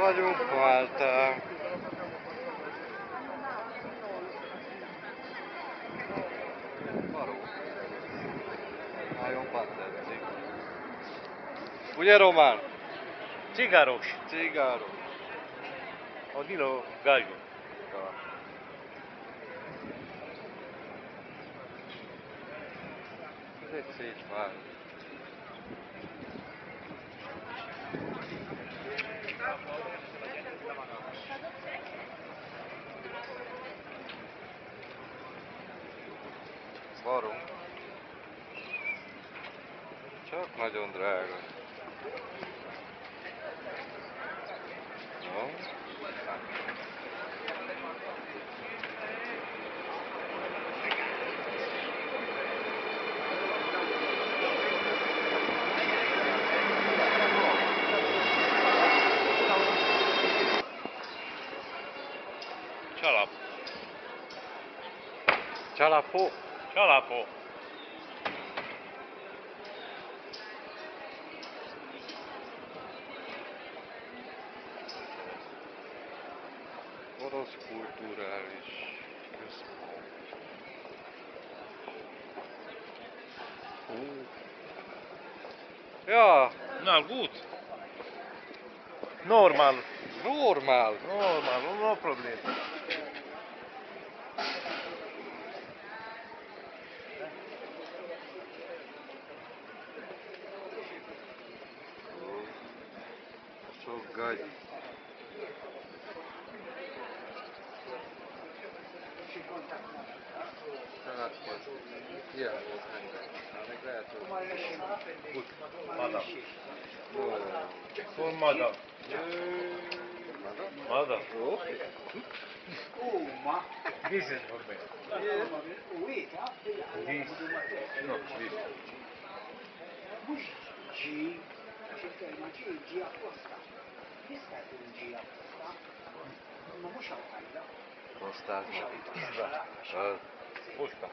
vagyunk Máltán. Baró. Nagyon tetszik. Ugye Román? Cigáros. Cigáros. A Dino Gallo. Ja. Ez egy szép Barom. Csak nagyon drága. No. Csalap. Csalapó. Csalapó. Orosz kulturális központ. Ja, Na, gut. Normal. normál. Normal, no problem. Good. Sanat Yeah, like that. Good. Madam. Oh. For madam. Madam? Madam. Okay. Uma. This is for me. Yeah. This. No, this. G. Achei que era uma de apostar. Nostalgia. Puszka.